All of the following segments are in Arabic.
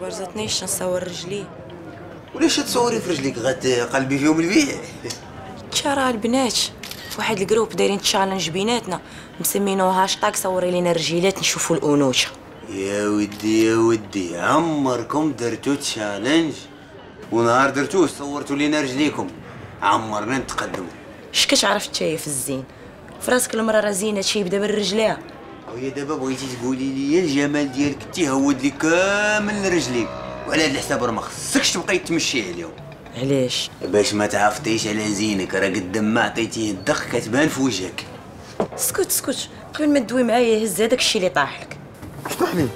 برزتنيش نصور رجلي. وليش تصوري في رجليك؟ غات قلبي فيهم البيع. تشارع البنات واحد ال groupe دايرين challenge بيناتنا مسمينوه هاشتاغ صوري لينا رجيلات نشوفوا الأنوثة. يا ودي يا ودي عمركم درتو challenge ونهار درتوه صورتوا لينا رجليكم. عمرنا نتقدموا اش كتعرف نتايا في الزين؟ فراسك المرأة راه زينة شي يبدا من رجليها ويا دابا بغيتي تقولي لي الجمال ديالك تيهود لي كامل رجليك وعلى هاد الحساب راه ما خصكش تبقاي تمشي عليهم. علاش؟ باش ما تعافطيش على زينك راه قدام ما عطيتيه الدق كتبان في وجهك. اسكت اسكت قبل ما تدوي معايا هز هذاك الشيء اللي طاح لك. شطح لي.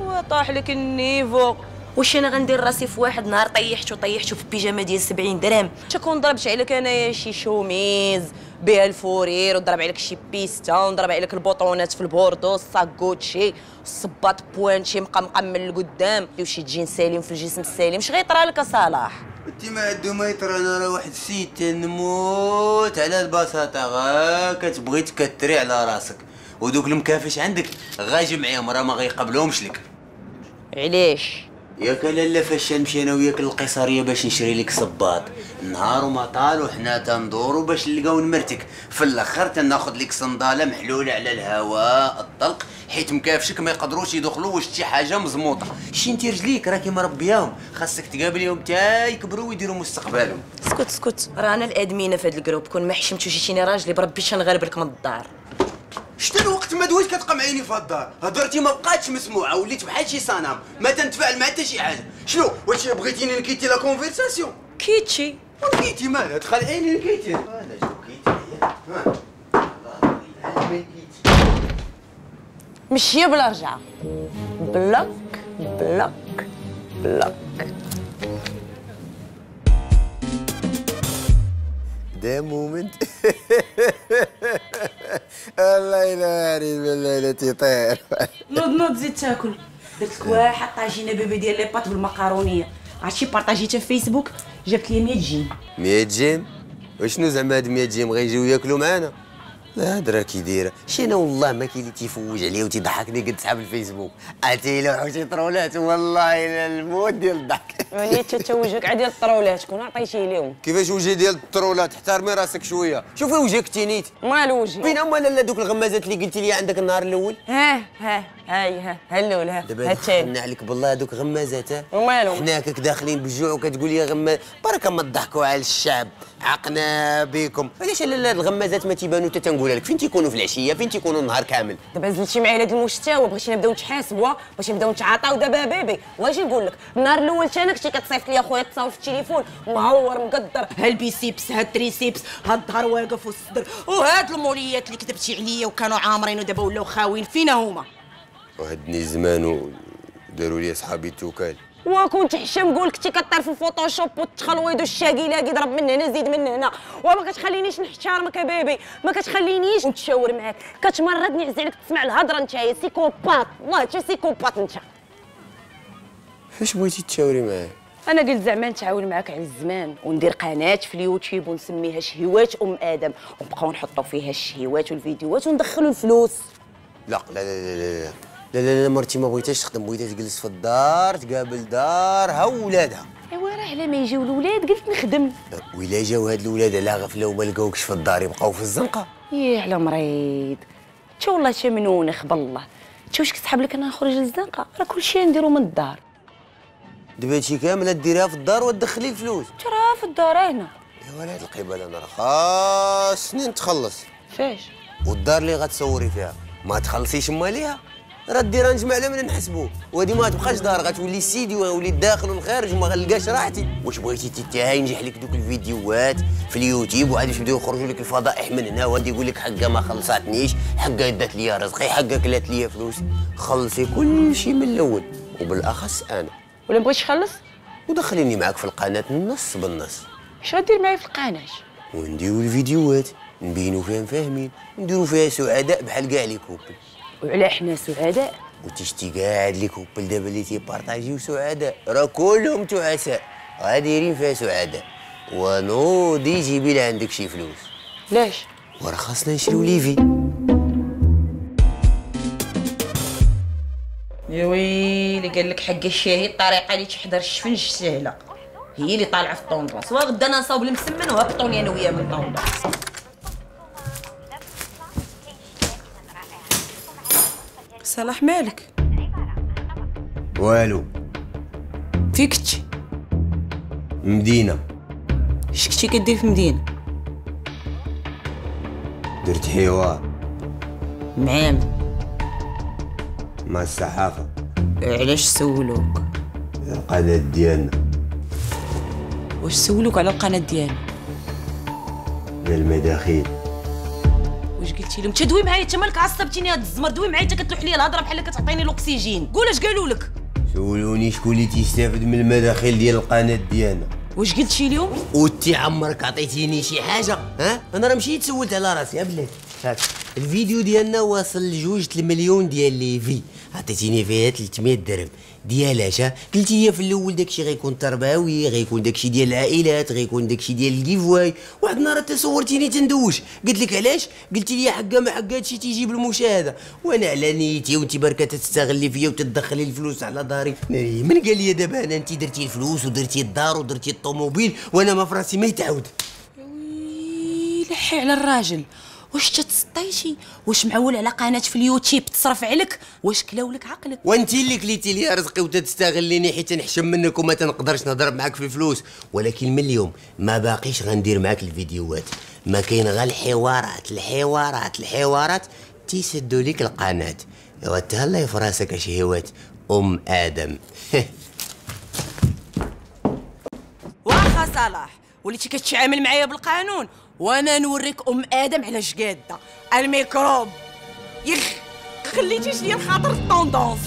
هو طاح لك النيفو. واش أنا غندير راسي في واحد نهار طيحته طيحته في بيجامة ديال 70 درهم؟ تكون ضربت عليك انايا شي شوميز بها ال fourrure وضرب عليك شي veste ونضرب عليك البوطونات في ال bordeaux ال sac غوتشي الصباط pointé مقمقم من القدام. وشي jean slim في الجسم السليم اش غيطرى لك صلاح؟ انت ما عندو ما يطرى أنا راه واحد السيد تنموت على البساطة غا كتبغي تكتري على راسك. ودوك المكافش عندك غا جمعيهم راه ما غيقبلهمش لك. علاش؟ ياك لالا فاش نمشي أنا وياك للقيصريه باش نشري لك صباط. نهار وما طال وحنا تندورو باش نلقاو نمرتك. في الأخر تناخذ لك صندالة محلولة على الهواء الطلق حيت مكافشك ما يقدروش يدخلوا واش شي حاجة مزموطة. شي انت رجليك راكي مربياهم خاصك تقابليهم تا يكبروا ويديروا مستقبلهم. اسكت اسكت راه أنا الأدمينة في هذا ال groupe. كون ما حشمتوش شي راجلي بربي لك من الدار. شتا الوقت ما دويت كتقمعيني في الدار؟ هضرتي ما بقاتش مسموعة وليت بحال شي صنم. ما تنتفاعل مع حتى شي حاجة. شنو؟ واش بغيتيني نكيتي la conversation كيتشي. ونكيتي مالها تخلعيني نكيتي. أنا شو كيتي؟ ها الله يعلم كيتي مشي بلا رجعه بلوك بلوك بلوك. ده مومنت الله يناري بالليلة تطير. نوض نوض زيد تاكل درت لك واحد طاجينه bébé ديال les pâtes بالمكرونيه عرفتي بارطاجيتها في فيسبوك جابت لي 100 j'aime 100 j'aime وشنو زعما هاد 100 j'aime غيجيو ياكلوا معانا لا هضره كي دايره شي أنا والله ما كاين اللي تيفوج عليا وتيضحكني قد صحاب الفيسبوك عرفتي لو شي طرولات والله الا الموت ديال الضحك يعني تتوجهك كاع ديال الطرولات كون عطيتيه لهم كيفاش وجهي ديال الطرولات احترمي راسك شوية. شوفي وجهك تينيت. مال وجهي؟ فين هما لالا دوك الغمازات اللي قلتي لي عندك النهار الأول؟ ها ها هاي ها ها الأول ها دابا دخلنا عليك بالله هذوك غمازات ومالهم؟ حنا هكاك داخلين بالجوع وكتقول لي غماز. بركه ما تضحكوا على الشعب. عقنا بكم. علاش لالا الغمازات ما تيبانوا؟ حتى تنقولها لك. فين تيكونوا في العشية؟ فين تيكونوا النهار كامل؟ دابا زلتي معايا لهاد المستوى بغيتي نبداو نتحاسبوا باش نبداو نتعاطاو. دابا bébé واش نقول لك؟ النهار الأول حتى كنتي كتصيفط لي اخويا تصاور في التليفون. معور مقدر. ها ال biceps ها ال triceps ها الظهر واقف والصدر وهاد الموليات اللي كتبتي عليا وكانوا عامرين ودابا ولاو خاويين فينا هما. وهدني الزمان وداروا لي صحابي التوكال وكنت حشام قول كنتي كطير في الفوتوشوب وتخلويض الشاقي لاقي ضرب من هنا زيد من هنا. وما كتخلينيش نحترمك يا bébé. ما كتخلينيش نتشاور معاك. كتمرضني عز عليك تسمع الهضرة انت يا psychopathe. والله انت psychopathe انت فاش بغيتي تشاوري معايا أنا قلت زعما نتعاون معاك على الزمان وندير قناه في اليوتيوب ونسميها شهوات ام آدم ونبقاو نحطوا فيها الشهوات والفيديوهات وندخلوا الفلوس لا لا لا لا لا لا لا لا مرتي ما بغيتهاش تخدم بغيتها تجلس في الدار تقابل دارها وولادها ايوا راه على ما يجيو الاولاد قلت نخدم وإلا جاو هاد الولاد على غفله وما لقاوكش في الدار يبقاو في الزنقه يا على مريض تا والله تا منونخ بالله تا واش كتسحب لك أنا نخرج للزنقه راه كلشي نديرو من الدار دابا هادشي كامل ديريها في الدار وتدخلي الفلوس ترى في الدار هنا. ايوا هاد القبال أنا راه خاصني نتخلص فاش؟ والدار اللي غتصوري فيها ما تخلصيش ما ليها راه ديرها نجمع على من نحسبوا وهادي ما تبقاش دار غتولي سيدي وغولي الداخل والخارج وما غنلقاش راحتي. واش بغيتي تتاهي ينجح لك دوك الفيديوهات في اليوتيوب وعاد يبداو يخرجوا لك الفضائح من هنا وغادي يقول لك حقا ما خلصاتنيش حقا دات ليا رزقي حقا كلات ليا فلوس. خلصي كل شيء من الأول. وبالأخص أنا. ولا بغيتش تخلص؟ ودخليني معاك في القناة النص بالنص. اش غدير معايا في القناة ونديرو الفيديوهات نبينو فيها مفاهمين نديرو فيها سعداء بحال كاع les couples وعلاه حنا سعداء؟ وتشتي قاعد لي كوبل دابا اللي تيبارطاجيو سعداء. راه كلهم تعساء غاديرين فيها سعداء. ونوضي جيبي لها عندك شي فلوس. علاش وراه خاصنا نشريو les vues يا ويلي قال لك حق الشاهي الطريقة اللي تحضر الشفنج سهلة. هي اللي طالعة في الطوندونس وغدا أنا نصاوب المسمن وهبطوني أنا وياه من الطوندونس صلاح مالك. والو. فيك كنتي مدينة. اش كنتي كدير في مدينة؟ درت حوار معام مع الصحافة. علاش سولوك؟ القناة ديالنا. واش سولوك على القناة ديالي ديال المداخيل. واش قلتي لهم؟ تدوي معايا انت مالك عصبتيني هاد الزمر. دوي معايا انت كتلوح لي الهضرة بحال كتعطيني الأكسجين. قول اش قالوا لك؟ سولوني شكون اللي تيستافد من المداخيل ديال القناة ديالنا. واش قلتي لهم؟ وانتي عمرك عطيتيني شي حاجة؟ ها؟ أنا راه مشيت سولت على راسي. يا بلاتي الفيديو ديالنا واصل لجوج المليون ديال les vues. عطيتيني فيها 300 درهم. ديالاش قلتي لي في الأول داكشي غيكون تربوي غيكون داكشي ديال العائلات غيكون داكشي ديال ال giveaway واحد النهار انت صورتيني تندوش. قلت لك علاش؟ قلتي لي حقا ما حقا هادشي تيجيب المشاهدة. وأنا على نيتي وانت بركة تستغلي فيا وتدخلي الفلوس على داري. من قال لي دابا أنا انت درتي الفلوس ودرتي الدار ودرتي الطوموبيل وأنا ما فراسي ما يتعاود. لحي على الراجل. واش تتسطيتي واش معول على قناة في اليوتيوب تصرف عليك؟ واش كلاولك عقلك؟ وانت اللي كليتي لي رزقي وتتستغليني حيت نحشم منك وما تنقدرش نهضر معاك في الفلوس ولكن من اليوم ما باقيش غندير معاك الفيديوهات. ما كاين غير الحوارات الحوارات الحوارات تيسدوا لك القناة. ايوا تهلا في راسك اشهوات أم آدم. واخا صلاح وليتي كتعامل معايا بالقانون. وأنا نوريك ام آدم على جاده الميكروب. يخ خليتيش ليا الخاطر الطوندونس